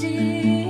心。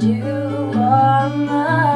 rest are your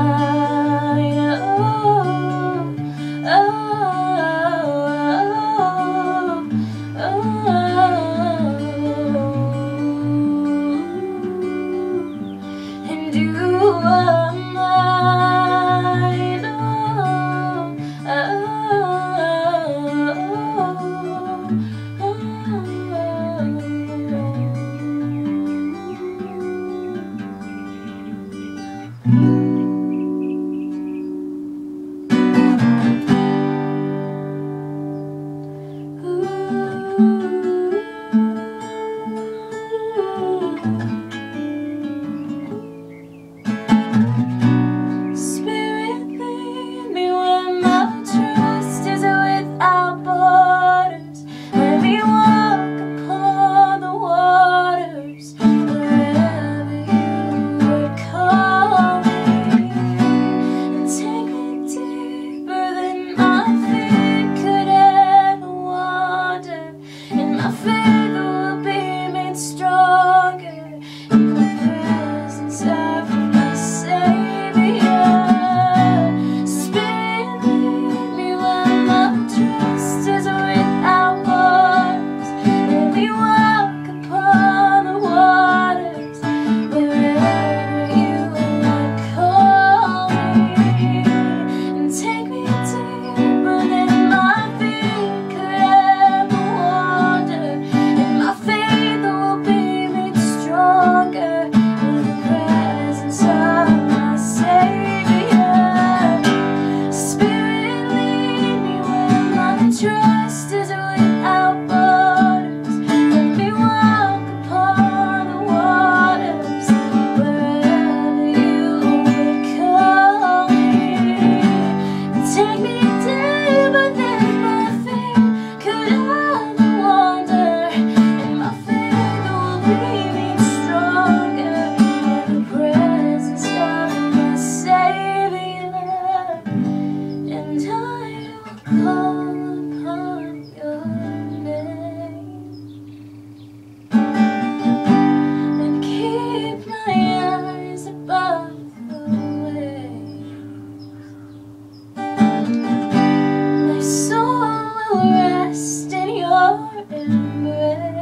embrace